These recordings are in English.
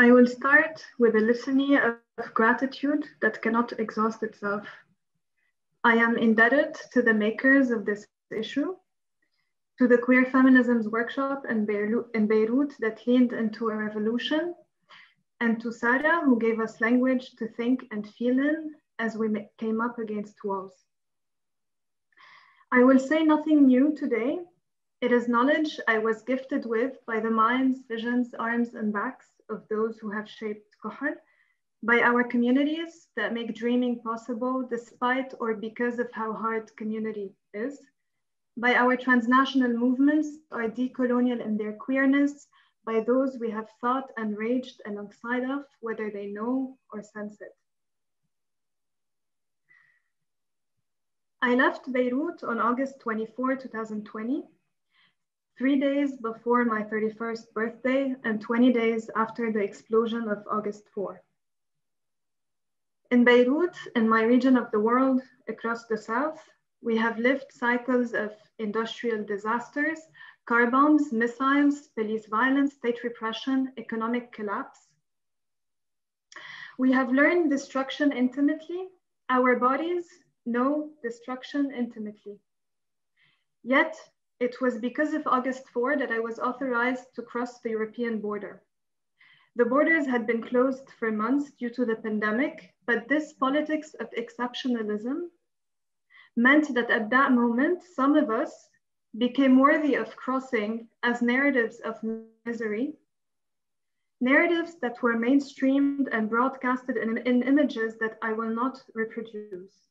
I will start with a litany of gratitude that cannot exhaust itself. I am indebted to the makers of this issue, to the Queer Feminisms Workshop in Beirut, in Beirut that leaned into a revolution, and to Sara, who gave us language to think and feel in as we came up against walls. I will say nothing new today. It is knowledge I was gifted with by the minds, visions, arms, and backs of those who have shaped Kohl, by our communities that make dreaming possible despite or because of how hard community is, by our transnational movements our decolonial in their queerness, by those we have thought and raged alongside of, whether they know or sense it. I left Beirut on August 24, 2020, three days before my 31st birthday and 20 days after the explosion of August 4. In Beirut, in my region of the world, across the south, we have lived cycles of industrial disasters, car bombs, missiles, police violence, state repression, economic collapse. We have learned destruction intimately. Our bodies know destruction intimately. Yet, it was because of August 4 that I was authorized to cross the European border. The borders had been closed for months due to the pandemic, but this politics of exceptionalism meant that at that moment, some of us became worthy of crossing as narratives of misery, narratives that were mainstreamed and broadcasted in, in images that I will not reproduce.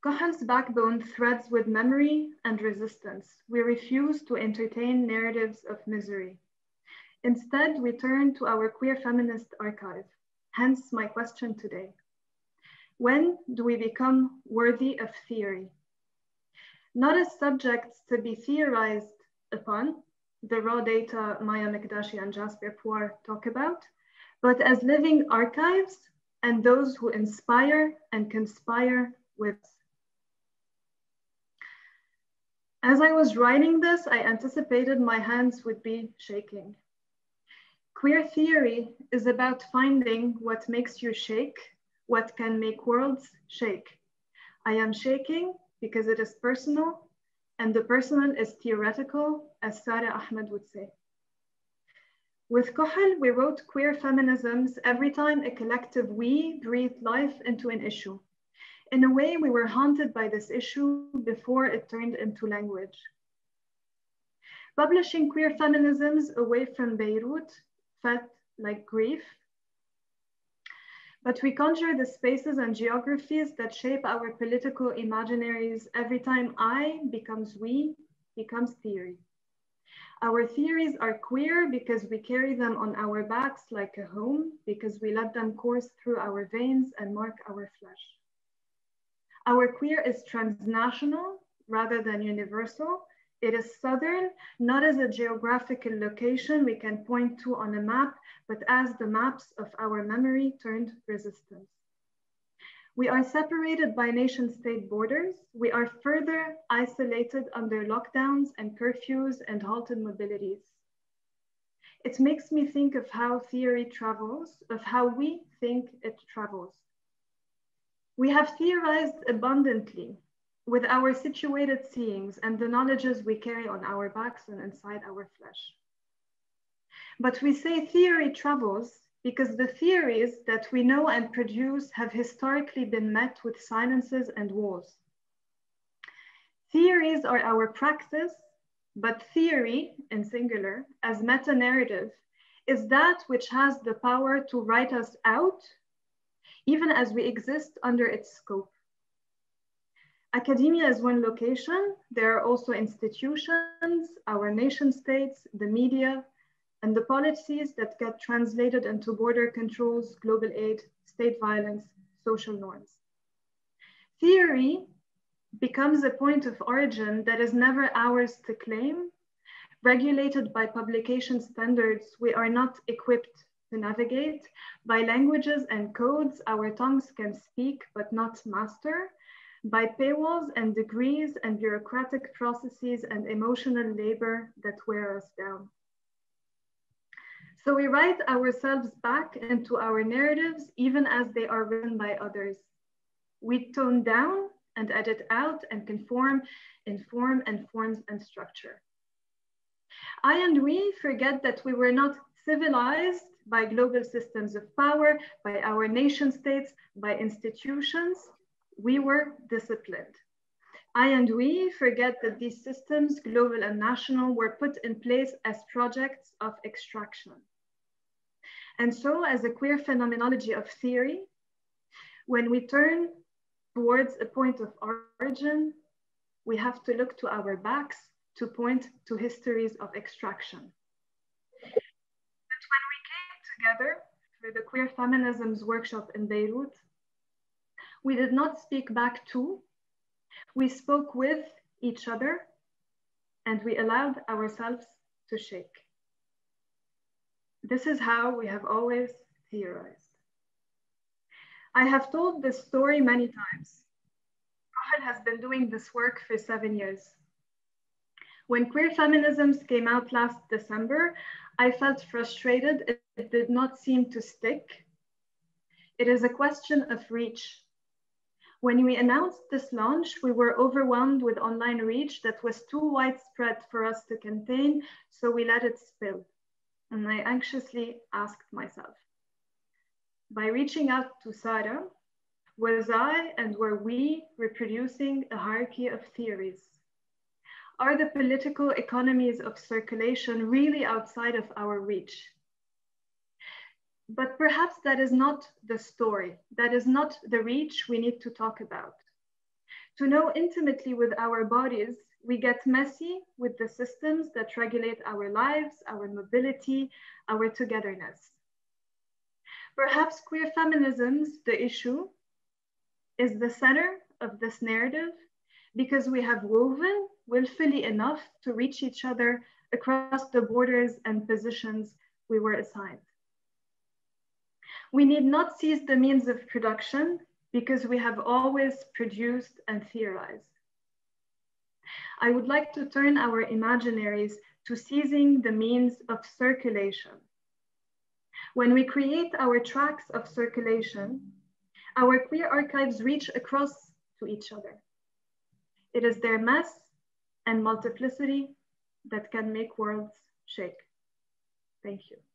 Kohl's backbone threads with memory and resistance. We refuse to entertain narratives of misery. Instead, we turn to our queer feminist archive, hence my question today. When do we become worthy of theory? Not as subjects to be theorized upon, the raw data Maya Mikdashi and Jasper Puar talk about, but as living archives and those who inspire and conspire with. As I was writing this, I anticipated my hands would be shaking. Queer theory is about finding what makes you shake, what can make worlds shake. I am shaking because it is personal, and the personal is theoretical, as Sara Ahmed would say. With Kohl, we wrote queer feminisms every time a collective we breathed life into an issue. In a way, we were haunted by this issue before it turned into language. Publishing queer feminisms away from Beirut felt like grief. But we conjure the spaces and geographies that shape our political imaginaries every time I becomes we, becomes theory. Our theories are queer because we carry them on our backs like a home, because we let them course through our veins and mark our flesh. Our queer is transnational rather than universal, it is southern, not as a geographical location we can point to on a map, but as the maps of our memory turned resistance. We are separated by nation state borders. We are further isolated under lockdowns and curfews and halted mobilities. It makes me think of how theory travels, of how we think it travels. We have theorized abundantly with our situated seeings and the knowledges we carry on our backs and inside our flesh. But we say theory travels because the theories that we know and produce have historically been met with silences and walls. Theories are our practice, but theory, in singular, as meta-narrative, is that which has the power to write us out, even as we exist under its scope. Academia is one location. There are also institutions, our nation states, the media, and the policies that get translated into border controls, global aid, state violence, social norms. Theory becomes a point of origin that is never ours to claim. Regulated by publication standards, we are not equipped to navigate. By languages and codes, our tongues can speak but not master by paywalls and degrees and bureaucratic processes and emotional labor that wear us down. So we write ourselves back into our narratives, even as they are written by others. We tone down and edit out and conform in form and forms and structure. I and we forget that we were not civilized by global systems of power, by our nation states, by institutions. We were disciplined. I and we forget that these systems, global and national, were put in place as projects of extraction. And so as a queer phenomenology of theory, when we turn towards a point of origin, we have to look to our backs to point to histories of extraction. But when we came together for the Queer Feminisms workshop in Beirut, we did not speak back to, we spoke with each other and we allowed ourselves to shake. This is how we have always theorized. I have told this story many times. Rahel has been doing this work for seven years. When Queer Feminisms came out last December, I felt frustrated. It did not seem to stick. It is a question of reach. When we announced this launch, we were overwhelmed with online reach that was too widespread for us to contain, so we let it spill. And I anxiously asked myself, by reaching out to Sara, was I and were we reproducing a hierarchy of theories? Are the political economies of circulation really outside of our reach? But perhaps that is not the story. That is not the reach we need to talk about. To know intimately with our bodies, we get messy with the systems that regulate our lives, our mobility, our togetherness. Perhaps queer feminisms, the issue, is the center of this narrative because we have woven willfully enough to reach each other across the borders and positions we were assigned. We need not seize the means of production because we have always produced and theorized. I would like to turn our imaginaries to seizing the means of circulation. When we create our tracks of circulation, our queer archives reach across to each other. It is their mess and multiplicity that can make worlds shake. Thank you.